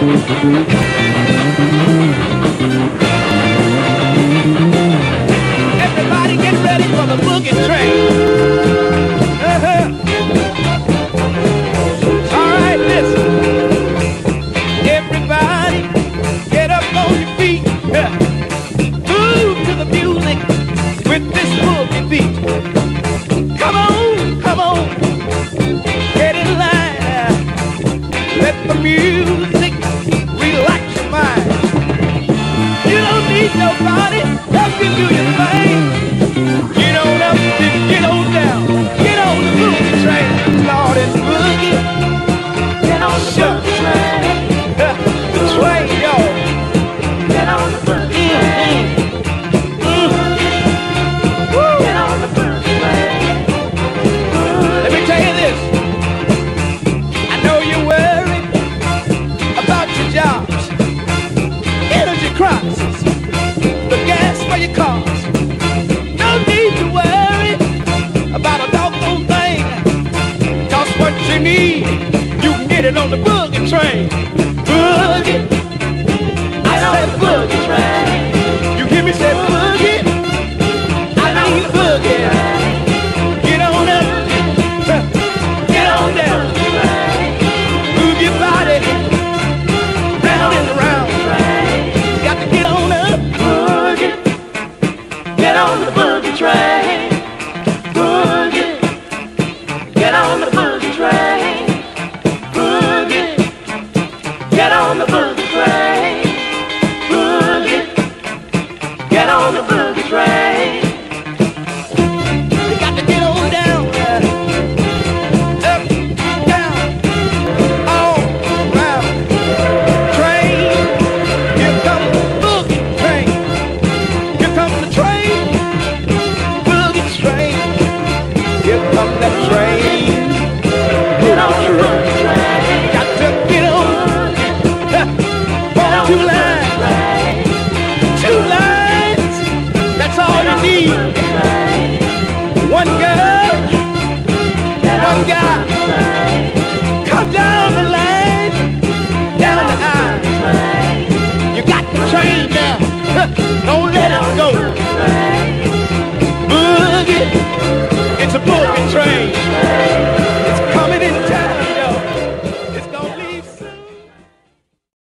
Everybody get ready for the boogie train. Uh-huh. All right, listen. Everybody get up on your feet. Move to the music with this boogie beat. Need do your thing. Get on up get on down. Get on the boogie train. Lord, it's boogie. Get on the train. Train. Mm-hmm. Get on the boogie train. Let me tell you this. I know you're worried about your jobs, energy on the boogie train. Boogie. I said boogie train. You hear me say boogie? I mean boogie. Get on up. Get on down. Move your body round and around. Got to get on up. Boogie. Get on the boogie train. Get